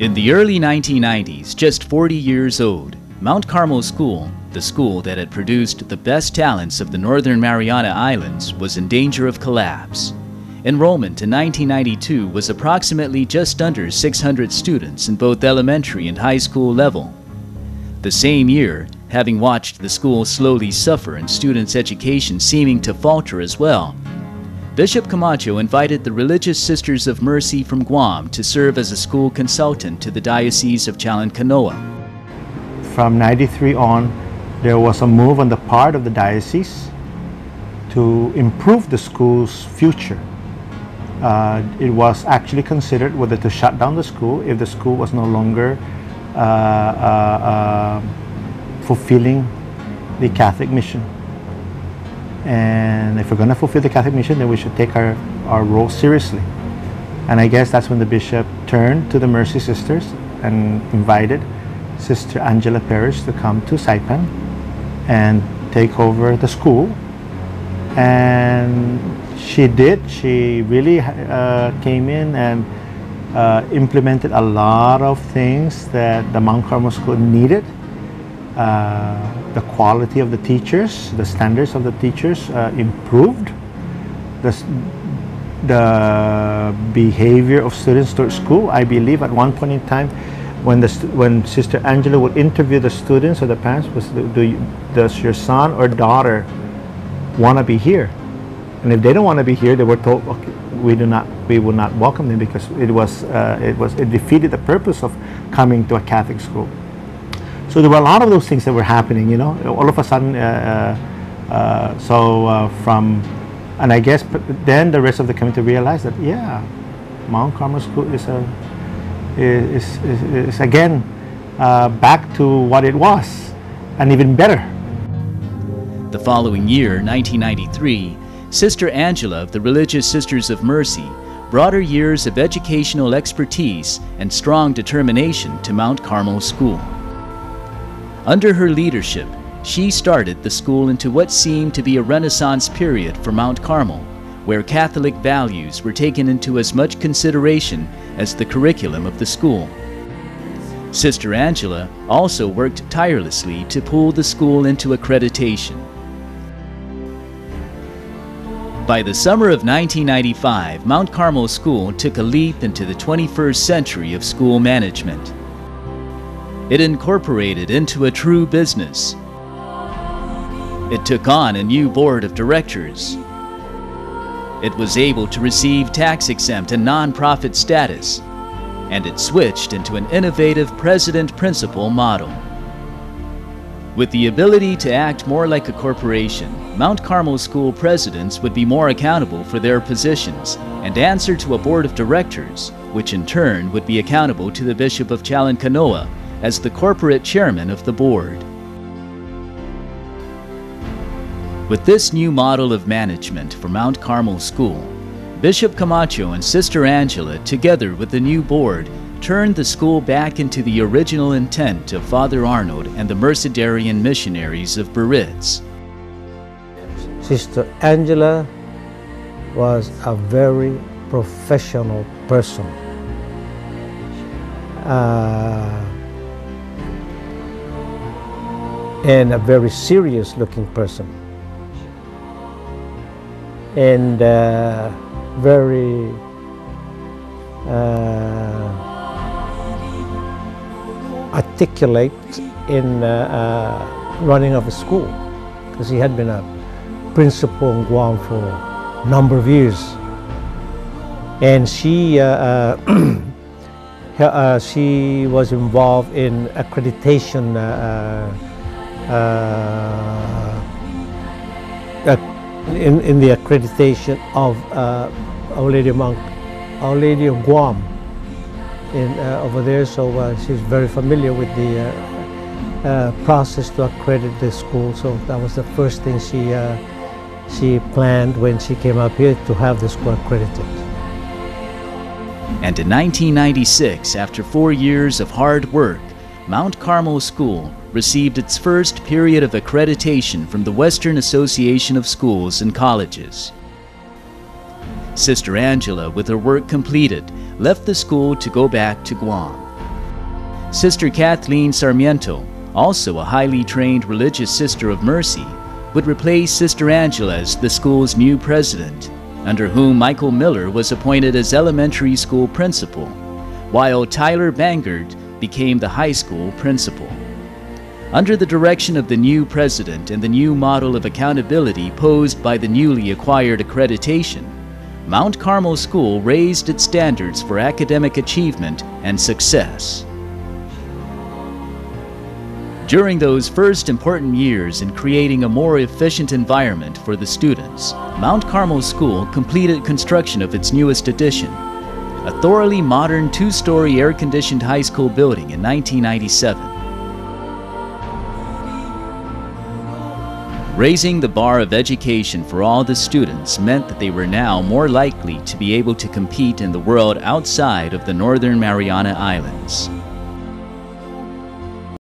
In the early 1990s, just 40 years old, Mount Carmel School, the school that had produced the best talents of the Northern Mariana Islands, was in danger of collapse. Enrollment in 1992 was approximately just under 600 students in both elementary and high school level. The same year, having watched the school slowly suffer and students' education seeming to falter as well, Bishop Camacho invited the Religious Sisters of Mercy from Guam to serve as a school consultant to the Diocese of Chalan Kanoa. From 93 on, there was a move on the part of the diocese to improve the school's future. Uh, it was actually considered whether to shut down the school if the school was no longer uh, uh, uh fulfilling the Catholic mission. And if we're going to fulfill the Catholic mission, then we should take our, our role seriously. And I guess that's when the bishop turned to the Mercy Sisters and invited Sister Angela Parrish to come to Saipan and take over the school. And she did. She really uh, came in and uh, implemented a lot of things that the Mount Carmel School needed. Uh, the quality of the teachers, the standards of the teachers uh, improved. The, the behavior of students towards school, I believe at one point in time, when the when Sister Angela would interview the students or the parents, was do you, does your son or daughter want to be here? And if they don't want to be here, they were told, okay, we do not, we will not welcome them because it was, uh, it was, it defeated the purpose of coming to a Catholic school. So there were a lot of those things that were happening, you know, all of a sudden. Uh, uh, uh so uh, from, and I guess then the rest of the community realized that, yeah, Mount Carmel School is a, is, is, is again uh, back to what it was, and even better. The following year, 1993, Sister Angela of the Religious Sisters of Mercy brought her years of educational expertise and strong determination to Mount Carmel School. Under her leadership, she started the school into what seemed to be a renaissance period for Mount Carmel, where Catholic values were taken into as much consideration as the curriculum of the school. Sister Angela also worked tirelessly to pull the school into accreditation. By the summer of 1995, Mount Carmel School took a leap into the 21st century of school management it incorporated into a true business. It took on a new board of directors. It was able to receive tax exempt and nonprofit status, and it switched into an innovative president principal model. With the ability to act more like a corporation, Mount Carmel school presidents would be more accountable for their positions and answer to a board of directors, which in turn would be accountable to the Bishop of Chalan Kanoa as the corporate chairman of the board. With this new model of management for Mount Carmel School, Bishop Camacho and Sister Angela, together with the new board, turned the school back into the original intent of Father Arnold and the Mercedarian missionaries of Berriz. Sister Angela was a very professional person. Uh, and a very serious looking person. And uh, very uh, articulate in uh, uh running of a school. Because he had been a principal in Guam for a number of years. And she uh, uh, she was involved in accreditation in, in the accreditation of uh, Our Lady Monk, Our Lady of Guam in, uh, over there. So she's very familiar with the uh, process to accredit the school. So that was the first thing she uh, she planned when she came up here to have the school accredited. And in 1996, after four years of hard work, Mount Carmel School received its first period of accreditation from the Western Association of Schools and Colleges. Sister Angela, with her work completed, left the school to go back to Guam. Sister Kathleen Sarmiento, also a highly trained religious sister of mercy, would replace Sister Angela as the school's new president, under whom Michael Miller was appointed as elementary school principal, while Tyler Bangard became the high school principal. Under the direction of the new president and the new model of accountability posed by the newly acquired accreditation, Mount Carmel School raised its standards for academic achievement and success. During those first important years in creating a more efficient environment for the students, Mount Carmel School completed construction of its newest addition, a thoroughly modern two-story air-conditioned high school building in 1997. Raising the bar of education for all the students meant that they were now more likely to be able to compete in the world outside of the Northern Mariana Islands.